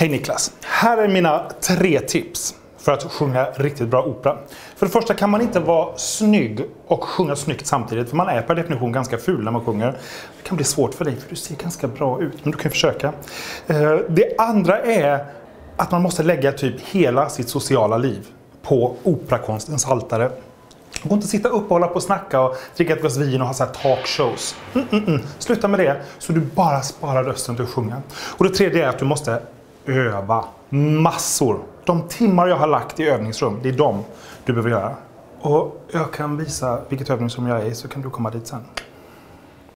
Hej Niklas! Här är mina tre tips för att sjunga riktigt bra opera. För det första kan man inte vara snygg och sjunga snyggt samtidigt. För man är per definition ganska ful när man sjunger. Det kan bli svårt för dig för du ser ganska bra ut. Men du kan försöka. Eh, det andra är att man måste lägga typ hela sitt sociala liv på operakonstens altare. Det går inte att sitta upp och hålla på och snacka och dricka ett glas vin och ha så här talkshows. Mm, mm, mm. Sluta med det så du bara sparar rösten till att sjunga. Och det tredje är att du måste öva massor. De timmar jag har lagt i övningsrum, det är de du behöver göra. Och jag kan visa vilket övningsrum jag är i så kan du komma dit sen.